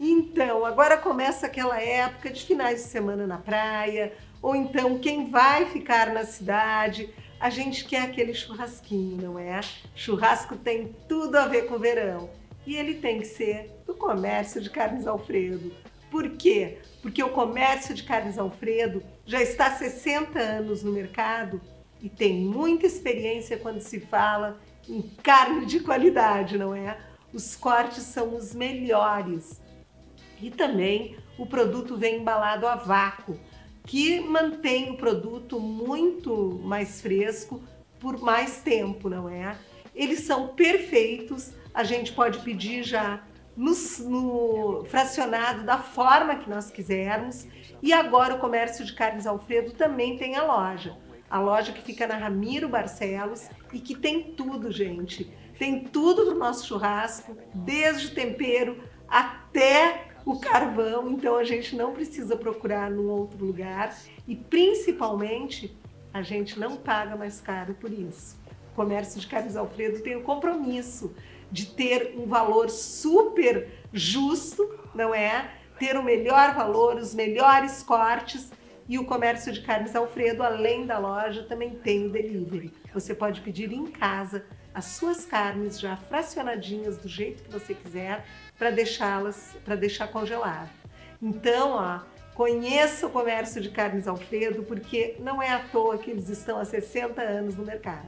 Então, agora começa aquela época de finais de semana na praia, ou então quem vai ficar na cidade, a gente quer aquele churrasquinho, não é? Churrasco tem tudo a ver com o verão e ele tem que ser do comércio de carnes Alfredo. Por quê? Porque o comércio de carnes Alfredo já está há 60 anos no mercado e tem muita experiência quando se fala em carne de qualidade, não é? Os cortes são os melhores. E também o produto vem embalado a vácuo, que mantém o produto muito mais fresco por mais tempo, não é? Eles são perfeitos, a gente pode pedir já no, no, fracionado da forma que nós quisermos. E agora o comércio de carnes Alfredo também tem a loja. A loja que fica na Ramiro Barcelos e que tem tudo, gente. Tem tudo do nosso churrasco, desde tempero até o carvão, então a gente não precisa procurar num outro lugar e principalmente a gente não paga mais caro por isso. O comércio de carnes Alfredo tem o compromisso de ter um valor super justo, não é? Ter o melhor valor, os melhores cortes e o comércio de carnes Alfredo, além da loja, também tem o delivery. Você pode pedir em casa as suas carnes já fracionadinhas do jeito que você quiser para deixá-las, para deixar congelado. Então, ó, conheça o comércio de carnes Alfredo porque não é à toa que eles estão há 60 anos no mercado.